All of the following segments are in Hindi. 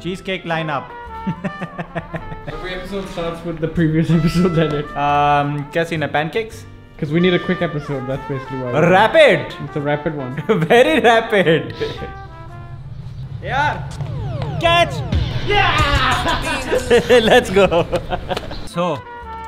Cheesecake lineup. Every episode starts with the previous episode in it. Um, guessing a pancakes. Because we need a quick episode. That's basically why. Rapid. It's a rapid one. Very rapid. yeah. Catch. Yeah. Let's go. so.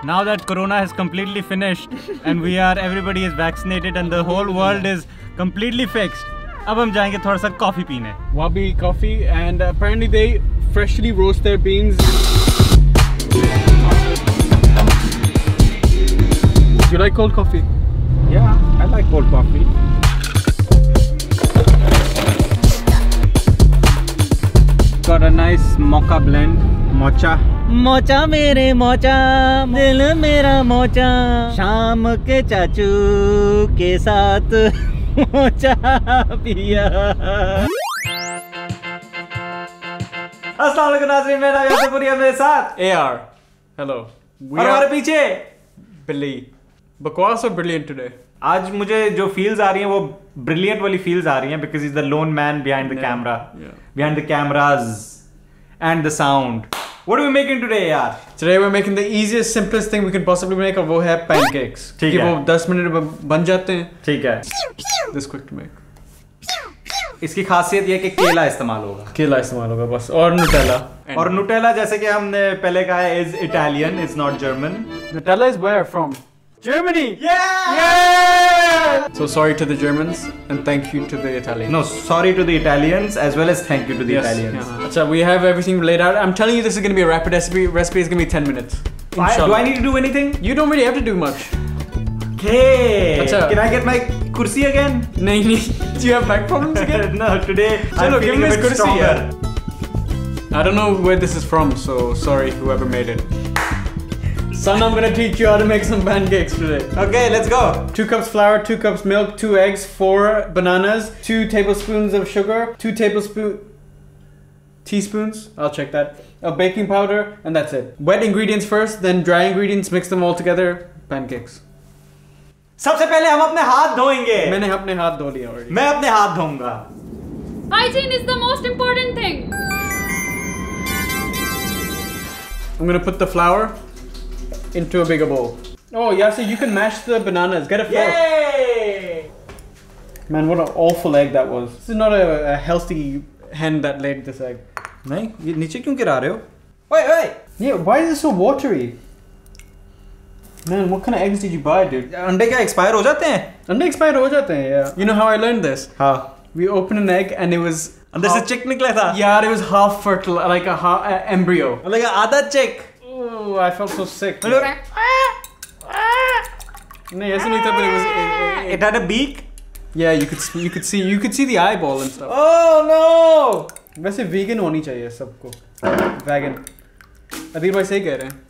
Now that Corona has completely finished and we are, everybody is vaccinated and the whole world is completely fixed, अब हम जाएँगे थोड़ा सा कॉफ़ी पीने Wabi coffee, and apparently they freshly roast their beans. You like cold coffee? Yeah, I like cold coffee. Got a nice mocha blend. Mocha mocha मेरे मोचा दिल मेरा मोचा शाम के चाचू के साथ मोचा पिया अस्सलाम नाज़रीन मैं मेरे साथ. Hello. We और हमारे पीछे Billy. Bakwas or brilliant today? आज मुझे जो फील्स आ रही हैं वो ब्रिलियंट वाली फील्स आ रही हैं because is the lone man behind the camera behind the cameras and the sound what are we making today यार Today we're making the easiest, simplest thing we can possibly make, और वो है pancakes. ठीक है। वो 10 मिनट में बन जाते हैं. ठीक है This quick to make. इसकी खासियत यह कि केला इस्तेमाल होगा केला इस्तेमाल होगा बस और नुटेला. और नुटेला जैसे कि हमने पहले कहा है is Italian is not German Nutella is where from? Germany! Yeah! Yeah! So sorry to the Germans and thank you to the Italians. No, sorry to the Italians as well as thank you to the yes. Italians. Yeah. So we have everything laid out. I'm telling you this is gonna be a rapid recipe. Recipe is gonna be 10 minutes. I, do I need to do anything? You don't really have to do much. Okay. Achha. Can I get my kursi again? No, do you have back problems again? no, today Chalo, I'm give me a bit kursi, stronger. Yeah. I don't know where this is from, so sorry whoever made it. Son, I'm gonna teach you how to make some pancakes today. okay let's go Two cups flour, two cups milk, two eggs, four bananas, two tablespoons of sugar, two tablespoon teaspoons. I'll check that. Of baking powder, and that's it. Wet ingredients first, then dry ingredients. Mix them all together. Pancakes. सबसे पहले हम अपने हाथ धोएंगे मैंने अपने हाथ धो लिया already. मैं अपने हाथ धोऊंगा Hygiene is the most important thing. I'm gonna put the flour into a bigger bowl. Oh, Yasi, you can mash the bananas. Get a fork. Yay! Man, what an awful egg that was. This is not a, a healthy hen that laid this egg. नहीं ये नीचे क्यों गिरा रहे हो ओए ओए Yeah, why is it so watery? Man, what kind of eggs did you buy, dude? अंडे क्या एक्सपायर हो जाते हैं अंडे एक्सपायर हो जाते हैं yeah. You know how I learned this? हाँ We opened an egg and it was अंदर से half- चिक निकला था Yeah, it was half fertile, like a half, uh, embryo. मतलब आधा चिक Oh, I felt so sick. No, yes, but it was. It, it, It had a beak. yeah, you could you could see you could see the eyeball and stuff. Oh no! वैसे vegan होनी चाहिए सबको. Vegan. अदीर भाई सही कह रहे हैं.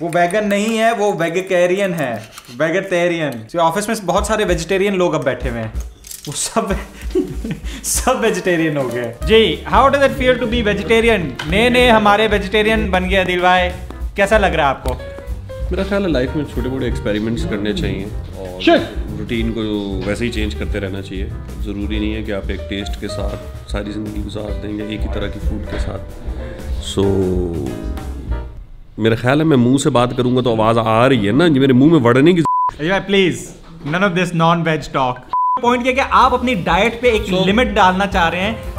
वो वेगन नहीं है वो वेगेटेरियन है वेगेटेरियन ऑफ़िस में बहुत सारे वेजिटेरियन लोग अब बैठे हुए हैं वो सब सब वेजिटेरियन हो गए जी how does it feel to be vegetarian नए नए हमारे वेजिटेरियन बन गए दिल भाई कैसा लग रहा है आपको? मेरा ख्याल है लाइफ में छोटे मोटे एक्सपेरिमेंट्स करने चाहिए और रूटीन को वैसे ही चेंज करते रहना चाहिए। ज़रूरी नहीं है कि आप एक टेस्ट के साथ सारी ज़िंदगी गुजार दें या एक ही तरह की फ़ूड के साथ। सो मेरा ख्याल है मैं मुँह से बात करूँगा तो आवाज़ आ रही है ना मेरे मुँह में वड़ने की please none of this non veg talk point ये कि आप अपनी डाइट पे एक लिमिट डालना चाह रहे हैं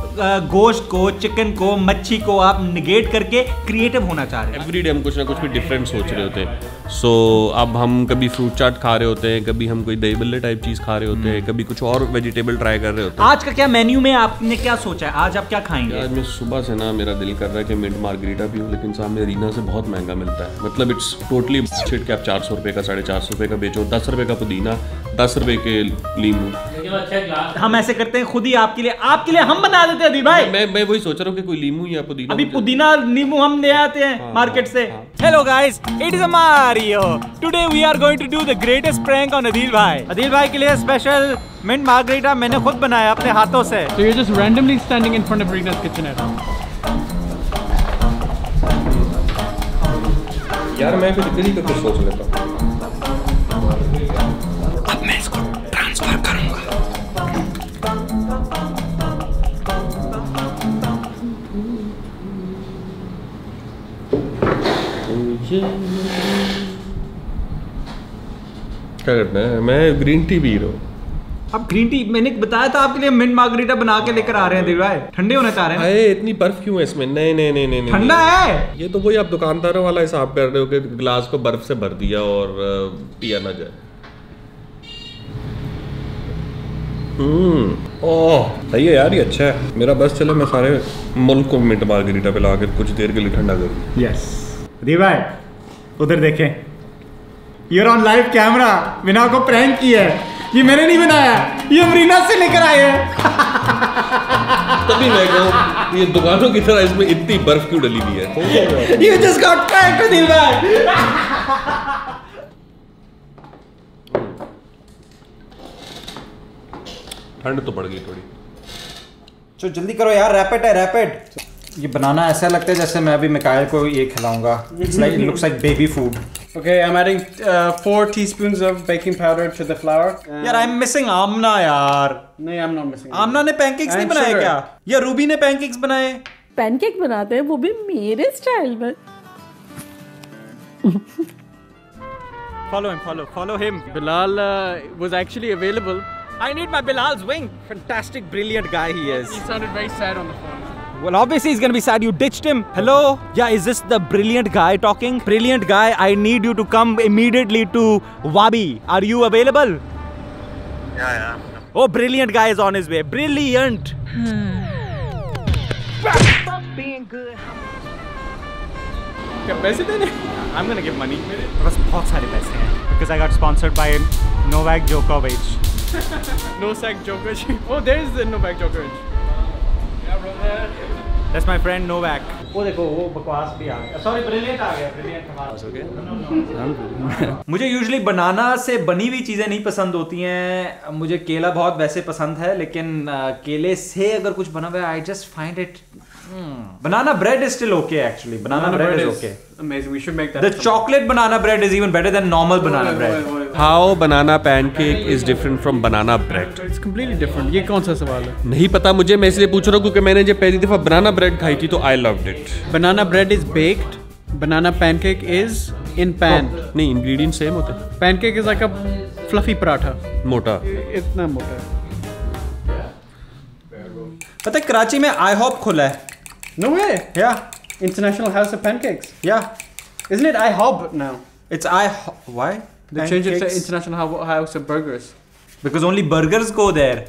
गोश्त को चिकन को मच्छी को आप निगेट करके क्रिएटिव होना चाह रहे हैं। एवरी डे हम कुछ ना कुछ भी डिफरेंट सोच रहे होते हैं। सो so, अब हम कभी फ्रूट चाट खा रहे होते हैं कभी हम कोई दही बल्ले टाइप चीज़ खा रहे होते हैं कभी कुछ और वेजिटेबल ट्राई कर रहे होते हैं। आज का क्या मेन्यू में आपने क्या सोचा है? आज आप क्या खाएँगे? आज मैं सुबह से ना मेरा दिल कर रहा है कि मिंट मार्गरीटा पीऊँ लेकिन सामने रीना से बहुत महँगा मिलता है। मतलब इट्स टोटली शिट कि आप चार सौ रुपये का साढ़े चार सौ रुपये का बेचो दस रुपये का पुदीना दस रुपये के लीमू। हम ऐसे करते हैं खुद ही आपके लिए आपके लिए हम बना देते हैं भाई। मैं मैं वही सोच रहा हूँ कि कोई लीमू या पुदीना अभी पुदीना नींबू हम ले आते हैं हाँ, मार्केट से। हाँ। Hello guys it is Mario today we are going to do the greatest prank on Adil भाई अदिल भाई के लिए स्पेशल मिंट मार्गरीटा मैंने खुद बनाया अपने हाथों से। So you're just randomly standing in front of Reena's kitchenette. यार मैं कुछ ही का कुछ सोच लेता हूँ। क्या करना है? मैं ग्रीन टी पी रहा हूँ। अब ग्रीन टी मैंने बताया था आपके लिए मिंट मार्गरीटा बना के लेकर आ रहे हैं दिल भाई ठंडे होना चाह रहे हैं। अरे इतनी बर्फ़ क्यों है इसमें? नहीं नहीं नहीं नहीं ठंडा है? ये तो वही आप दुकानदारों वाला हिसाब कर रहे हो कि गिलास को बर्फ़ से भर दिया और पिया ना जाए। हम्म। ओह सही है यार ये अच्छा है। मेरा बस चले मैं सारे मुल्क को मिंट मार्गरीटा पिला के कुछ देर के लिए ठंडा करूँ। यस दिल भाई उधर देखें। यूर ऑन लाइव कैमरा बिना को प्रैंक किया है. ये मैंने नहीं बनाया. ये अमरीना से लेकर आए हैं. तभी मैं कहूँ ये दुकानों की तरह इसमें इतनी बर्फ़ क्यों डली हुई है? Just got pranked, दिल भाई ठंड तो पड़ गई थोड़ी। चलो जल्दी करो यार रैपिड है रैपिड ये बनाना ऐसा लगता है जैसे मैं अभी मिकायल को ये खिलाऊँगा। Baby food okay I am adding pancake बनाते हैं वो भी मेरे स्टाइल में। Follow him follow follow him Bilal was actually available I need my Bilal's wing fantastic brilliant guy he is he sounded very sad on the phone Well, obviously he's gonna be sad. You ditched him. Hello? Yeah, is this the brilliant guy talking? Brilliant guy, I need you to come immediately to Wabi. Are you available? Yeah, yeah. Oh, brilliant guy is on his way. Brilliant. क्या पैसे देने I'm gonna give money. मेरे पास बहुत सारे पैसे हैं because I got sponsored by Novak Djokovic. No sack Djokovic. Oh, there is the Novak Djokovic. That's my friend Novak. वो देखो वो बकवास भी आ गया। सॉरी ब्रिलियंट आ गया ब्रिलियंट कमाल। मुझे यूजुअली बनाना से बनी हुई चीज़ें नहीं पसंद होती हैं। मुझे केला बहुत वैसे पसंद है लेकिन केले से अगर कुछ बना हुआ है I just find it banana bread is still okay actually banana bread is okay amazing. We should make that. The chocolate banana bread is even better than normal banana bread how banana pancake is different from banana bread It's completely different. ये कौन सा सवाल है? नहीं पता मुझे मैं इसलिए पूछ रहा हूँ क्योंकि मैंने जब पहली दफ़ा बनाना ब्रेड खाई थी तो I loved it Banana bread is baked. Banana pancake is in pan. नहीं इंग्रेडिएंट सेम होते हैं। Pancake is like a fluffy paratha. मोटा इतना मोटा पता है कराची में आई होप खुला है No way. Yeah. International House of Pancakes. Yeah. Isn't it IHOB now? It's I. Why? They changed it to International House of Burgers. Because only burgers go there.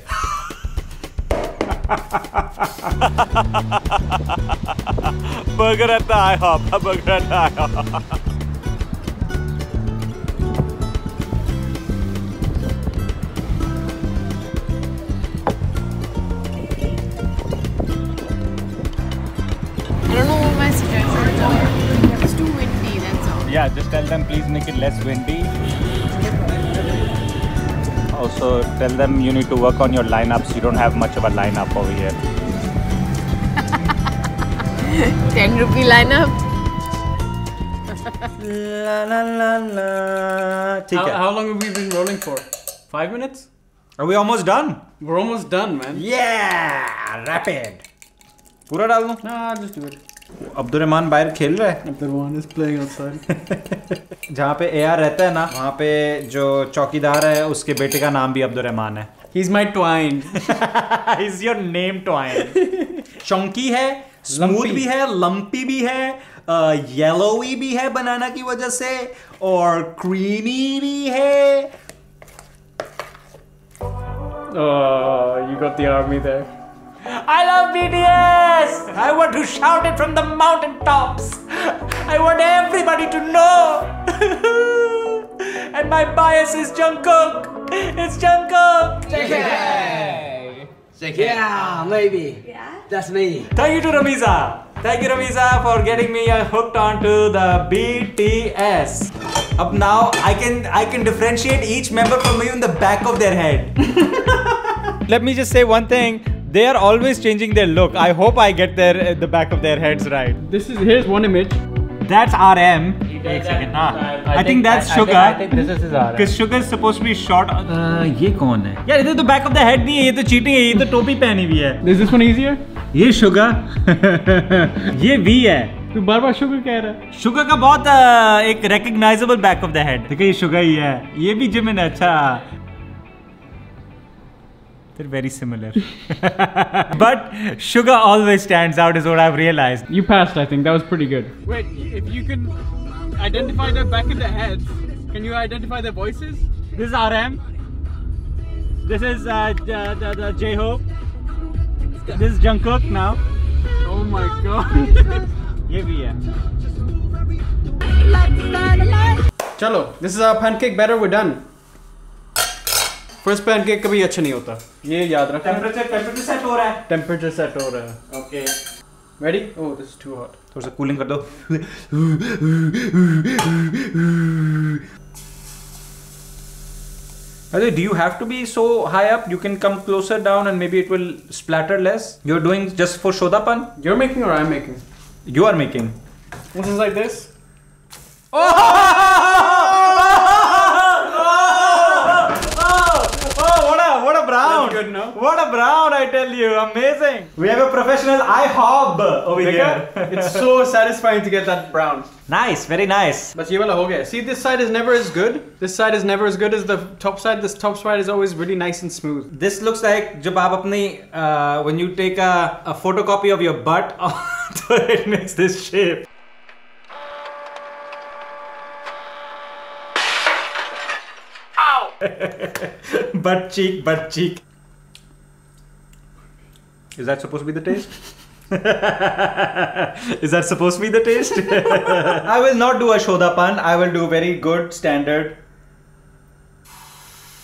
burger at the IHOP. Burger at the IHOP. yeah, just tell them please make it less windy. Also, tell them you need to work on your lineups. You don't have much of a lineup over here. 10 rupee lineup. la la la la. Take how, care. how long have we been rolling for? Five minutes? Are we almost done? We're almost done, man. Yeah! Rapid. Pura dal No, I'll just do it. Abdul Rahman बाहर खेल रहा है Abdurrahman is playing outside. जहाँ पे एआर रहता है ना वहाँ पे जो चौकीदार है उसके बेटे का नाम भी अब्दुलरहमान है He's my twine. Is your name twine चौंकी है स्मूथ भी है लंपी भी है येलोई भी है बनाना की वजह से और क्रीमी भी है Oh, you got the army there. I love BTS! I want to shout it from the mountain tops! I want everybody to know! and my bias is Jungkook! It's Jungkook! Yeah, maybe. Yeah? That's me. Thank you to Ramiza. Thank you, Ramiza, for getting me uh, hooked onto the BTS. Up now, I can I can differentiate each member from you in the back of their head. Let me just say one thing. They are always changing their look. I hope I get their uh, the back of their heads right. This is here's one image. That's RM. एक second, nah. I think that's sugar. I think this is his RM. Because sugar is supposed to be short. Uh, ये कौन है? यार इधर तो back of the head नहीं है. ये तो cheating है. ये तो टोपी पहनी हुई है. Is this one easier? ये शुगर ये वी है तू बार बार शुगर कह रहा है शुगर का बहुत अ, एक recognizable back of the head देखिए ये शुगर ही है ये भी जिमिन है अच्छा They're very similar. but sugar always stands out, is what I've realized. You passed, I think. That was pretty good. Wait, if you can identify the back of the heads, can you identify their voices? This is RM. This is uh, the, the, the J Hope. This is Jungkook now. Oh my god. ये भी है. चलो, this is our pancake batter. We're done. First pancake कभी अच्छा नहीं होता. ये याद रखना. Temperature temperature set हो रहा है. Temperature set हो रहा है. Okay. Ready? Oh, this is too hot. थोड़ा सा कूलिंग कर दो. Adit, do you have to be so high up? You can come closer down and maybe it will splatter less. You're doing just for Shodapan? You're making or I'm making? You are making. This is like this. Oh, good. What a brown, I tell you. Amazing. We have a professional eye hob over here. it's so satisfying to get that brown. Nice, very nice. But you. See, this side is never as good. This side is never as good as the top side. This top side is always really nice and smooth. This looks like jab uh, when you take a, a photocopy of your butt, it makes this shape. butt cheek, butt cheek. Is that supposed to be the taste? Is that supposed to be the taste? I will not do a shoda pan. I will do very good standard.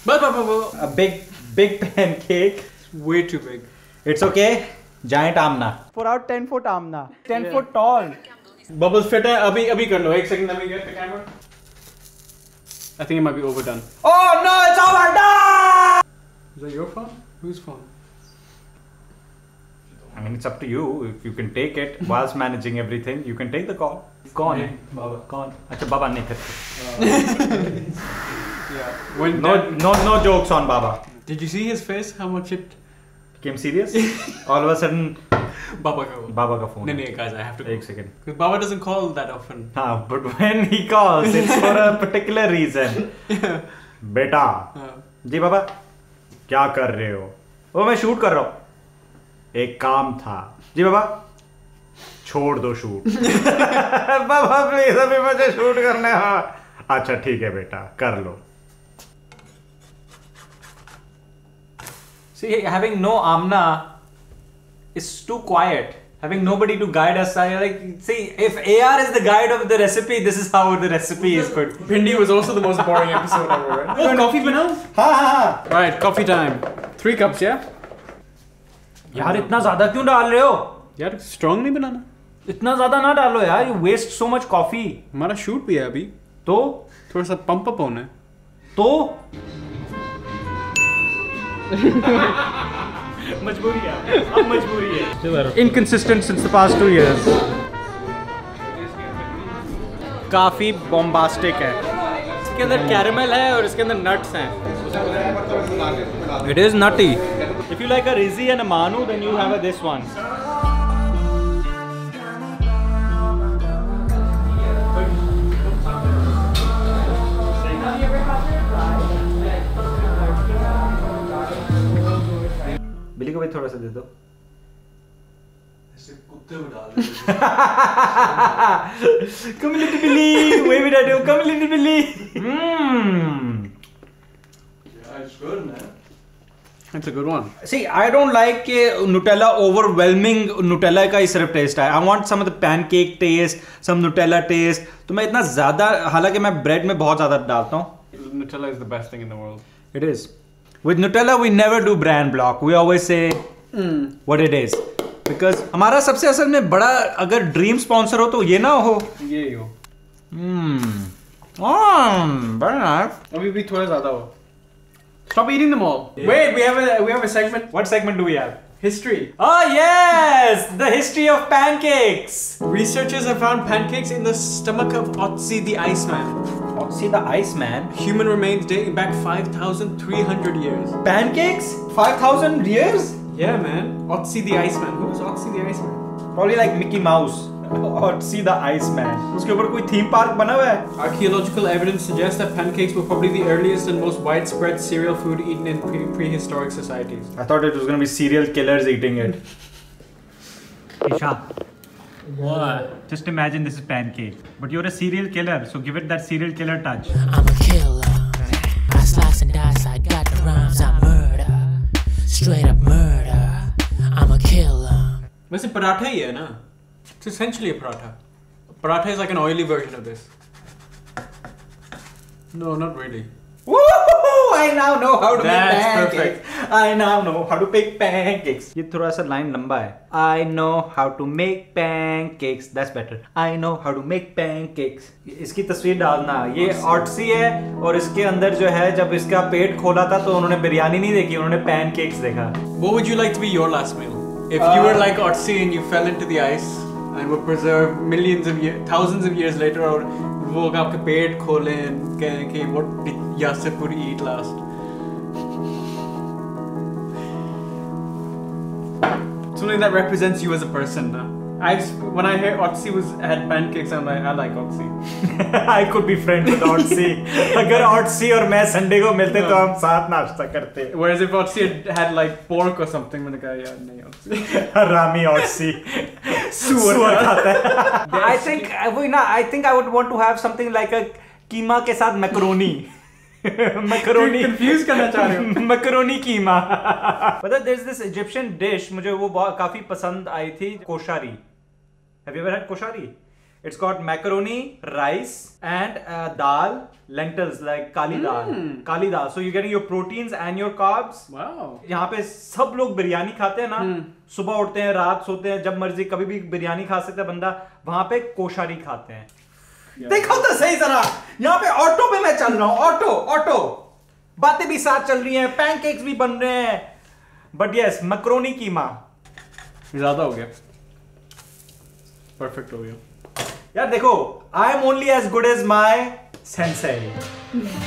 But, but, but, but A big, big pancake. way too big. It's okay. Giant amna. For out 10 foot amna. 10 foot tall. Bubbles fit है अभी अभी कर लो एक second let me get the camera. I think it might be overdone. Oh no, it's overdone! Is that your phone? Whose phone? I mean, it's up to you. If you can take it whilst managing everything, you can take the call. कौन है बाबा कौन अच्छा बाबा नहीं करते Yeah. When no no no jokes on Baba Did you see his face? How much it? became serious all of a sudden Baba ka phone. Baba का phone No, no, guys, I have to go. एक second Because Baba doesn't call that often. हाँ but when he calls it's for a particular reason बेटा हाँ. जी बाबा क्या कर रहे हो वो मैं शूट कर रहा हूँ एक काम था जी बाबा छोड़ दो शूट बाबा प्लीज़ अभी मुझे शूट करने हाँ अच्छा ठीक है बेटा कर लो See, having no amna is too quiet. Having nobody to guide us, I like. See, if AR is the guide of the recipe, this is how the recipe is good. Bindi was also the most boring episode ever, right? Oh, coffee banao? हाँ हाँ हाँ Right, coffee time. Three cups, yeah? यार इतना ज़्यादा क्यों डाल रहे हो? यार स्ट्रॉन्ग नहीं बनाना। इतना ज़्यादा ना डालो यार you waste so much coffee हमारा शूट भी है अभी। तो? थोड़ा सा पंप अप होना है। तो? मजबूरी है। अब मजबूरी है। Inconsistent since the past two years काफ़ी बॉम्बास्टिक है। इसके अंदर कैरमल है और इसके अंदर नट्स हैं। It is nutty if you like a Riji and अ मानू then you have a this one बिल्ली को भी थोड़ा सा दे दो Come a little Billy, wave it at you. Come a little Billy. Mmm. That's a good one. See, I don't like कि Nutella overwhelming Nutella का ही सिर्फ़ टेस्ट है. I want some of the pancake taste, some Nutella taste. तो मैं इतना ज़्यादा हालाँकि मैं ब्रेड में बहुत ज़्यादा डालता हूँ. Nutella is the best thing in the world. It is. With Nutella we never do brand block. We always say mm. what it is. Because हमारा सबसे असल में बड़ा अगर ड्रीम स्पॉन्सर हो तो ये ना हो. ये ही हो Hmm. Oh, very nice. अभी भी थोड़ा ज़्यादा हो Stop eating them all. Wait, we have a we have a segment. What segment do we have? History. Oh yes, the history of pancakes. Researchers have found pancakes in the stomach of Otzi the Iceman. Otzi the Iceman. Human remains dating back 5,300 years. Pancakes? Five thousand years? Yeah, man. Otzi the Iceman. Who was Otzi the Iceman? Probably like Mickey Mouse. ऑटसी the ice man उसके ऊपर कोई थीम पार्क बना हुआ है Archaeological evidence suggests that pancakes were probably the earliest and most widespread cereal food eaten in pre- prehistoric societies. I thought it was gonna be serial killers eating it. Isha. What? Just imagine this is pancake. But you're a serial killer, so give it that serial killer touch. I'm a killer. I slice and dice, I got the rhymes, I murder. Straight up murder. I'm a killer. वैसे पराठा ही है ना? It's essentially a paratha. A Paratha is like an oily version of this. No, not really. Woo! I now know how to That's make pancakes. I now know how to make pancakes. ये थोड़ा सा लाइन लंबा है. I know how to make pancakes. That's better. I know how to make pancakes. इसकी तस्वीर डालना. ये ऑटसी है और इसके अंदर जो है जब इसका पेट खोला था तो उन्होंने बिरयानी नहीं देखी उन्होंने pancakes देखा. What would you like to be your last meal? If you were like Otzi and you fell into the ice and were preserved millions of years, thousands of years later, और वो आपके पेट खोले कहें कि what did Yasipur eat last? Something that represents you as a person. Na? I just, when I hear Otzi was had pancakes, I'm like I like Otzi. I could be friends with ऑटसी. अगर ऑटसी और मैं संडे को मिलते तो हम साथ नाश्ता करते. Whereas if Otzi had, had like pork or something, मैंने कहा यार नहीं Otzi. रामी ऑटसी. कीमा के साथ मैक्रोनी मैक्रोनी कंफ्यूज करना चाह रहे हो? मैक्रोनी कीमा. मतलब there is this Egyptian dish मुझे वो काफ़ी पसंद आई थी Koshyari. Koshyari? It's got macaroni, rice, and uh, dal, lentils like kali dal. Kali dal. So you're getting your proteins and your carbs. Wow. यहाँ पे सब लोग बिरयानी खाते हैं ना। सुबह उठते हैं रात सोते हैं जब मर्ज़ी कभी भी बिरयानी खा सकता है बंदा वहाँ पे कोशारी खाते हैं। देखो तो सही जरा। यहाँ पे ऑटो पे मैं चल रहा हूँ। Auto auto. बातें भी साथ चल रही हैं पैनकेक्स भी बन रहे हैं। बट यस मकरोनी कीमा ज़्यादा हो गया। परफेक्ट हो गया। यार देखो I am only as good as my sensei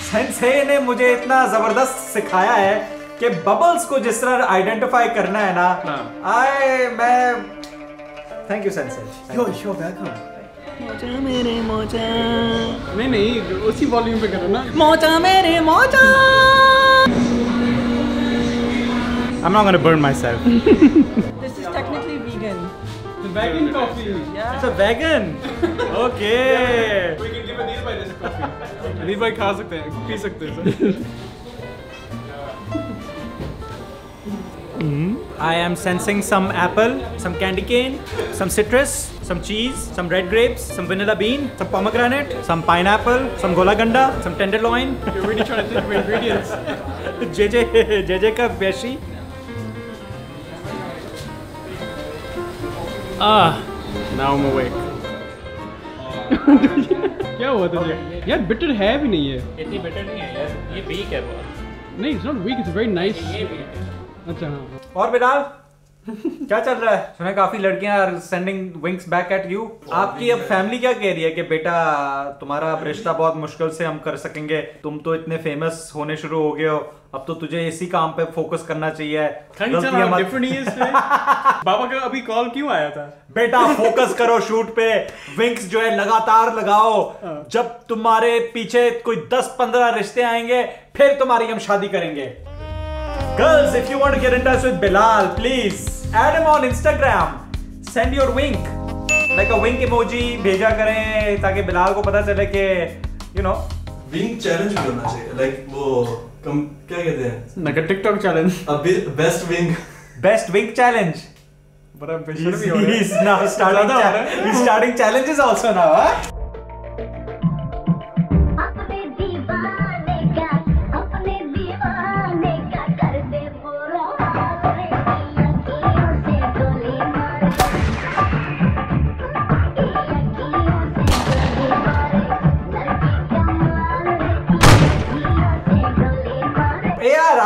sensei ने मुझे इतना ज़बरदस्त सिखाया है कि बबल्स को जिस तरह आइडेंटिफाई करना है ना आई मैं thank you sensei you're so welcome नहीं नहीं उसी वॉल्यूम पे करो ना। मोजा मेरे मोजा। I'm not gonna burn myself. Vegan coffee It's a vegan. Okay. We can give Anil bhai this coffee. Anil bhai खा सकते हैं पी सकते हैं sir I am sensing some apple, some candy cane, some citrus, some cheese, some red grapes, some vanilla bean, some pomegranate, some pineapple, some gola ganda, some tenderloin. You're really trying to think of ingredients. JJ JJ का बेशी. Ah, now I'm awake. क्या हुआ तुझे? यार बिटर है भी नहीं है इतनी बिटर नहीं है यार ये वीक है बहुत। नहीं it's not weak it's very nice अच्छा हाँ। और बिलाल? क्या चल रहा है? सुना काफ़ी लड़कियाँ are sending winks back at you आपकी अब फैमिली क्या कह रही है कि बेटा तुम्हारा अब रिश्ता बहुत मुश्किल से हम कर सकेंगे। तुम तो इतने फ़ेमस होने शुरू हो गए हो। अब तो तुझे इसी काम पे फोकस करना चाहिए। ही बाबा का अभी कॉल क्यों आया था? बेटा फोकस करो शूट पे। विंग्स जो है लगातार लगाओ। जब तुम्हारे पीछे कोई 10-15 रिश्ते आएँगे फिर तुम्हारी हम शादी करेंगे। Girls if you want to get in touch with Bilal please add him on Instagram send your wink like a wink emoji भेजा करें ताकि बिलाल को पता चले कि यू नो विंग चैलेंज भी होना चाहिए लाइक वो कम क्या कहते हैं? Like a TikTok challenge. अभी best wink best wink challenge बड़ा बेशर्म भी हो रहा है। he's now starting, ज़्यादा हो cha- रहा है। he's starting challenges also now,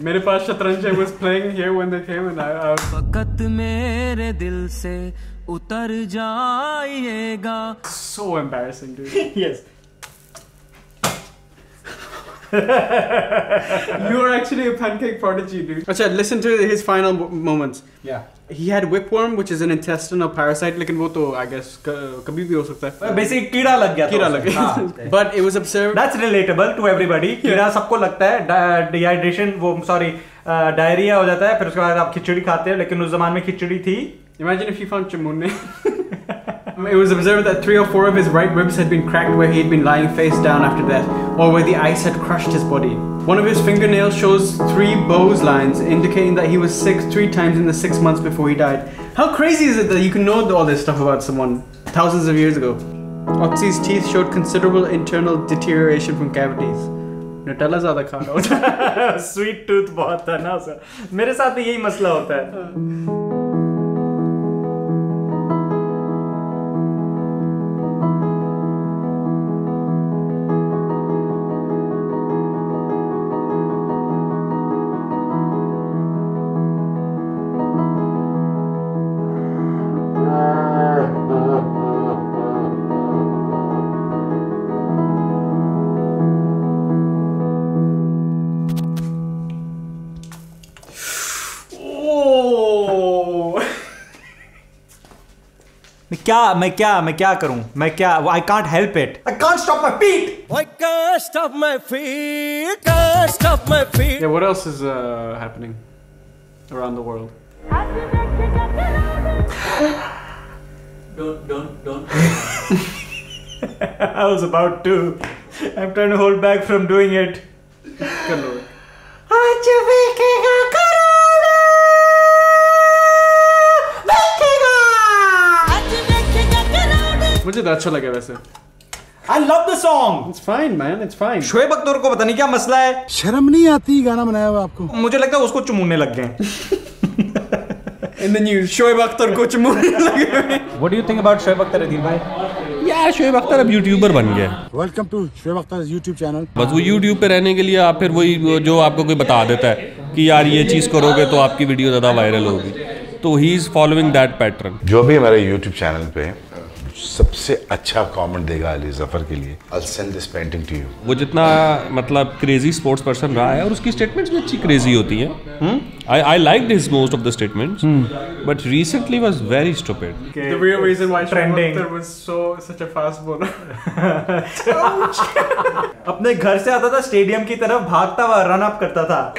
मेरे पास शतरंज I was playing here when they came and I, I was वक्त मेरे दिल से उतर जाइएगा so embarrassing dude yes You are actually a pancake prodigy dude अच्छा listen to his final moments Yeah. he had whipworm which is an intestinal parasite लेकिन वो तो I guess कभी भी हो सकता है कीड़ा लग गया कीड़ा लग गया हाँ। but it was observed That's relatable to everybody. कीड़ा सबको लगता है डिहाइड्रेशन वो सॉरी डायरिया हो जाता है फिर उसके बाद आप खिचड़ी खाते हैं लेकिन उस जमाने में खिचड़ी थी Imagine if you found Chamunne. it was observed that three or four of his right ribs had been cracked where he had been lying face down after death, or where the ice had crushed his body. One of his fingernails shows three Bose lines, indicating that he was sick three times in the six months before he died. How crazy is it that you can know all this stuff about someone thousands of years ago? Otzi's teeth showed considerable internal deterioration from cavities. Nutella ज़्यादा खा रहा होता स्वीट टूथ बहुत था ना सर मेरे साथ भी यही मसला होता है क्या मैं क्या मैं क्या करूं मैं क्या I can't help it I can't stop my feet I can't stop my feet, can't stop my feet. Yeah, what else is uh, happening around the world? Don't, don't, don't. I was about to I'm trying to hold back from doing it Good lord. मुझे तो अच्छा लगा वैसे। I love the song. It's fine man, it's fine. Shoaib Akhtar को पता नहीं क्या मसला है। शर्म नहीं आती गाना बनाया हुआ आपको? मुझे लगता है उसको चुमूने लग गए In the news, Shoaib Akhtar को चुमूने लगे What do you think about Shoaib Akhtar Adeel भाई? यार शोएब अख्तर अब यूट्यूबर बन गया welcome to Shoaib Akhtar YouTube channel बस वो यूट्यूब पे रहने के लिए आप फिर वही जो आपको कोई बता देता है कि यार ये चीज़ करोगे तो आपकी वीडियो ज़्यादा वायरल होगी। तो he is following that pattern जो भी हमारे यूट्यूब चैनल पे सबसे अच्छा कमेंट देगा अली ज़फ़र के लिए। I send this painting to you वो जितना मतलब क्रेजी स्पोर्ट्स पर्सन रहा है और उसकी स्टेटमेंट्स भी अच्छी क्रेजी होती हैं। I I like his most of the statements but recently was very stupid The real reason why Trending. Shoaib Akhtar was so such a fast bowler. अपने घर से आता था स्टेडियम की तरफ़ भागता हुआ रन अप करता था।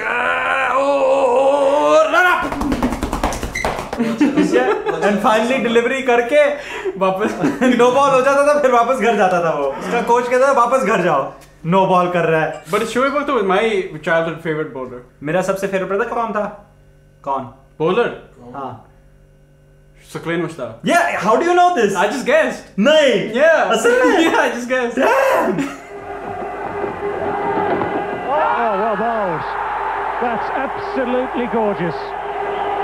एंड फाइनली डिलीवरी करके वापस नो बॉल हो जाता था फिर वापस घर जाता था वो उसका कोच कहता था वापस घर जाओ नो बॉल कर रहा है But Shoaib Akhtar was my childhood favorite bowler. मेरा सबसे फेवरेट पता कौन था कौन Bowler? हाँ Sakleen Mushtaq. Yeah, how do you know this? I just guessed. नहीं Yeah. असल में? yeah, I just guessed. Damn! Oh, well bowled. That's absolutely gorgeous.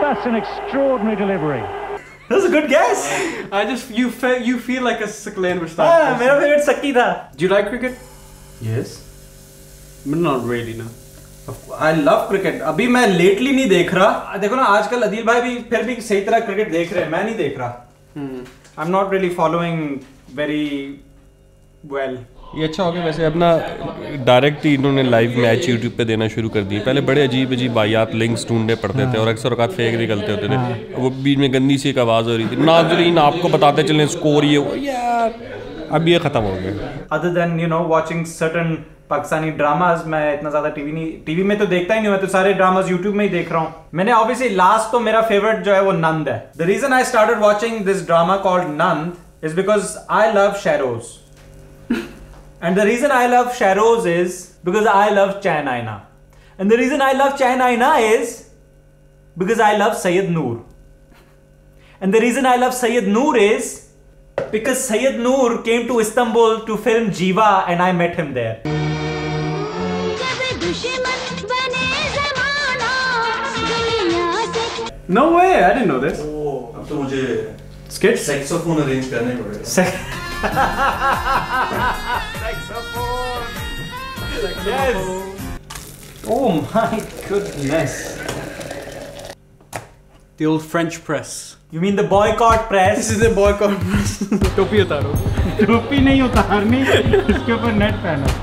That's an extraordinary delivery. That's a good guess. I just you feel you feel like a Sakleen Mushtaq. हाँ, person. मेरा फेवरेट सक्की था Do you like cricket? Yes. But not really, no. I love cricket अभी मैं लेटली नहीं देख रहा देखो ना आजकल अदील भाई भी फिर भी सही तरह क्रिकेट देख रहे हैं मैं नहीं देख रहा I am not really following very well ये अच्छा हो गया वैसे अपना डायरेक्ट ही इन्होंने लाइव मैच यूट्यूब पे देना शुरू कर दिए। पहले बड़े अजीब अजीब बायात लिंक्स ढूँढने पड़ते थे और अक्सर औकात फेक निकलते होते थे। वो बीच में गंदी सी एक आवाज़ हो रही थी। नाजरीन आपको बताते चलें स्कोर ये। वो यार। अब ये ख़त्म हो गया। Other than you know watching certain Pakistani dramas मैं इतना ज़्यादा टीवी नहीं टीवी में तो देखता ही नहीं मैं तो सारे ड्रामाज यूट्यूब में ही देख रहा हूँ। मैंने ऑब्वियसली लास्ट तो मेरा फेवरेट जो है वो नंद है। The reason I started watching this drama called Nand is because I love Sheroz And the reason I love Sharoz is because I love Chan Aina. And the reason I love Chan Aina is because I love Sayyid Noor. And the reason I love Sayyid Noor is because Sayyid Noor came to Istanbul to film Jiva and I met him there. जब दुश्मन बने जमाना दुनिया No way! I didn't know this. अब तो मुझे Skits? सेक्सोफोन अरेंज करना ही Yes. Oh my goodness. The old French press. You mean the boycott press? This is the boycott press. टोपी उतारो. टोपी नहीं उतारनी इसके ऊपर नेट पहनो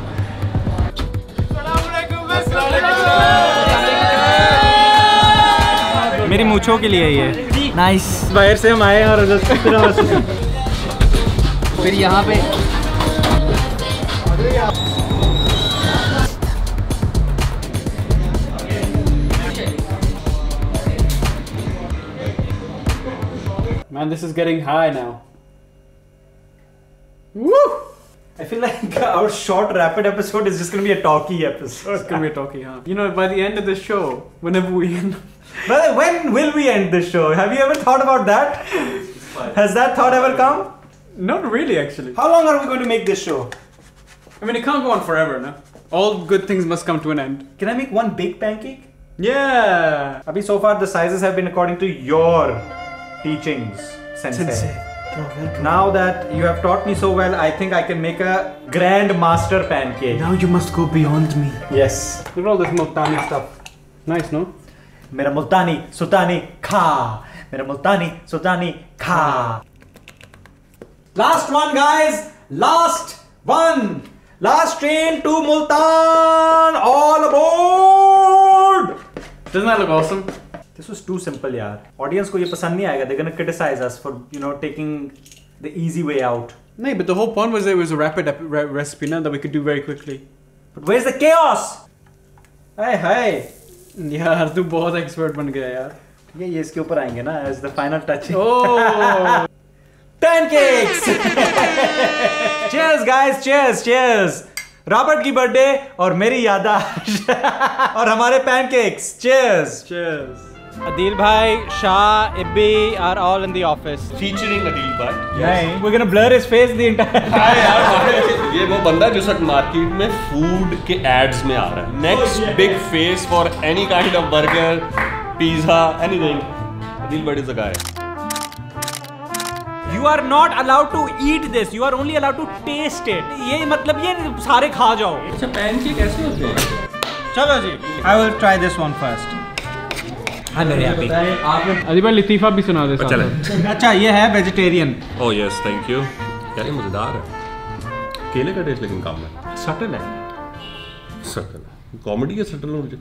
मेरी मूछों के लिए ये नाइस बाहर से हम आए और फिर यहाँ पे Man, this is getting high now. Woo! I feel like our short rapid episode is just gonna be a talky episode. It's gonna be talking, huh? You know, by the end of the show, whenever we end, Brother, when will we end the show? Have you ever thought about that? Has that thought ever come? not really actually. How long are we going to make this show? I mean, it can't go on forever, no? All good things must come to an end. Can I make one big pancake? Yeah! Abhi, so far the sizes have been according to your teachings, sensei. sensei. Oh, now that you have taught me so well, I think I can make a grand master pancake. Now you must go beyond me. Yes. Look at all this Multani stuff. Nice, no? Mera Multani Sultani ka. Mera Multani Sultani ka. Last one, guys. Last one. Last train to Multan. All aboard. Doesn't that look awesome? This was too simple, यार. Audience को ये पसंद नहीं आएगा. They're gonna criticize us for you know taking the easy way out. No, but the whole point was it was a rapid ep- re- recipe now that we could do very quickly. But where's the chaos? Hey, hey. यार तू बहुत expert बन गया यार. ये ये इसके ऊपर आएंगे ना as the final touch. Oh. Pancakes. cheers, guys. Cheers, cheers. Robert की बर्थडे और मेरी यादाश्त और हमारे pancakes cheers. Cheers. Adil bhai, Shah, Ibbi are all in the office. Featuring Adeel भाई नहीं, we're gonna blur his face the entire हाँ यार ये वो बंदा जो सट मार्केट में फ़ूड के एड्स में आ रहा है next big face for any kind of burger pizza anything Adeel but is guy You are not allowed to eat this. You are only allowed to taste it. ये मतलब ये सारे खा जाओ. अच्छा पैनकेक कैसे होते हैं चलो जी. I will try this one first. हाँ मेरे यहाँ अली भाई लतीफा भी सुना दे चले अच्छा ये है vegetarian. Oh yes thank you यार ये मज़ेदार है केले का टेस्ट लेकिन कम है सटल है. सटल कॉमेडी है सटल मुझे।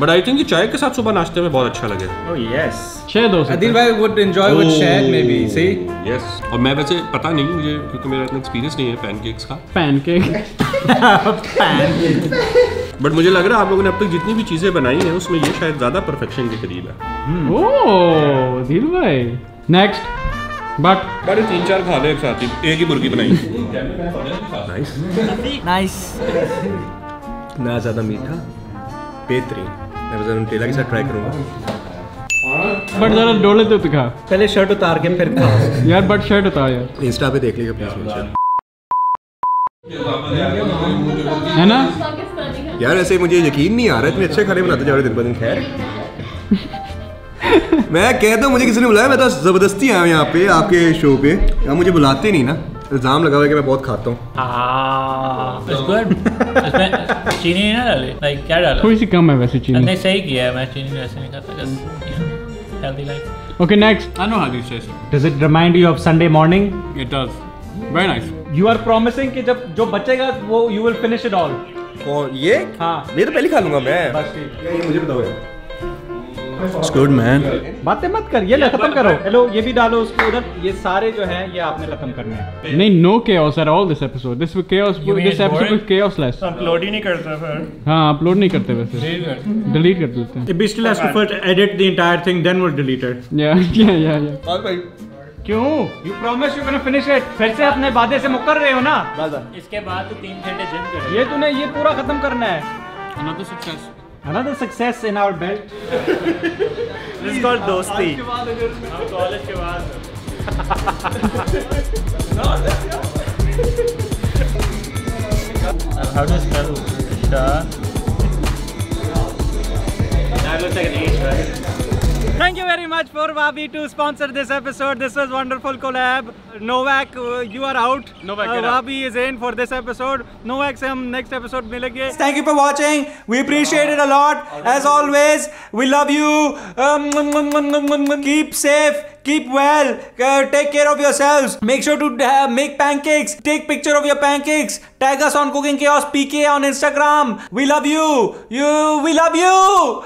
बट आई थिंक ये चाय के साथ सुबह नाश्ते में बहुत अच्छा लगे। Oh yes. छह दो Adil bhai would enjoy with shad maybe. See? Yes और मैं वैसे पता नहीं मुझे क्योंकि मेरा इतना एक्सपीरियंस नहीं है पैनकेक्स का। पैनकेक पैनकेक बट मुझे लग रहा है आप लोगों ने अब तक जितनी भी चीज़ें बनाई हैं उसमें ये शायद ज़्यादा परफेक्शन के करीब है। ओह दिल भाई. नेक्स्ट बट बड़े तीन चार खा ले एक साथ ही। एक ही मुर्गी बनाई। Nice Nice. ना ज़्यादा मीठा? बेहतरीन। मैं ज़रा टेला के साथ ट्राई करूँगा। बट जरा डोले तो दिखा। पहले शर्ट उतार के फिर खाओ. यार बट शर्ट उतार यार। इंस्टा पे देख लीजिए प्लीज़ है ना? यार ऐसे मुझे यकीन नहीं आ रहा इतने अच्छे खाने बनाते जा रहे दिन ब दिन खैर। मैं कहता हूँ मुझे किसी ने बुलाया मैं तो ज़बरदस्ती आया हूँ यहाँ पे आपके शो पे। यहाँ मुझे बुलाते नहीं ना। इल्ज़ाम लगा हुआ है कि मैं बहुत खाता हूँ। It's good. इसमें चीनी नहीं ना डाली? लाइक क्या डाला? थोड़ी सी कम है वैसे चीनी। नहीं सही किया है मैं चीनी वैसे नहीं खाता just healthy life okay next I know how this taste Does it remind you of Sunday morning? It does very nice You are promising कि जब जो बचेगा वो you will finish it all. कौन ये? हाँ. मैं तो पहले खा लूँगा मैं। बस ठीक. ये मुझे बताओ यार। It's good man. बातें मत कर ये खत्म करो हेलो ये भी डालो उसको उधर ये सारे जो हैं ये आपने खत्म करने हैं नहीं no chaos at all this episode this was chaos You mean this it's episode was chaos less upload ही नहीं करता फिर हाँ अपलोड नहीं करते वैसे Delete कर डिलीट कर देते हैं Ibbi still has to first edit the entire thing then we'll delete it या या या या क्यों you promise you're gonna finish it फिर से अपने वादे से मुकर रहे हो ना इसके बाद तो तीन घंटे जिम कर ये तूने ये पूरा खत्म करना है another success Another success in our belt. this is called dosti. How do you spell Shah? That looks like an H, right? Thank you very much for Wabi to sponsor this episode. This was wonderful collab. Novak, uh, you are out. Novak, uh, Wabi is in for this episode. Novak, se next episode milenge. Thank you for watching. We appreciate it a lot. As always, we love you. Um, mm, mm, mm, keep safe keep well, uh, take care of yourselves. Make sure to uh, make pancakes, take picture of your pancakes. Tag us on Cooking Chaos PK on Instagram. We love you. You, we love you.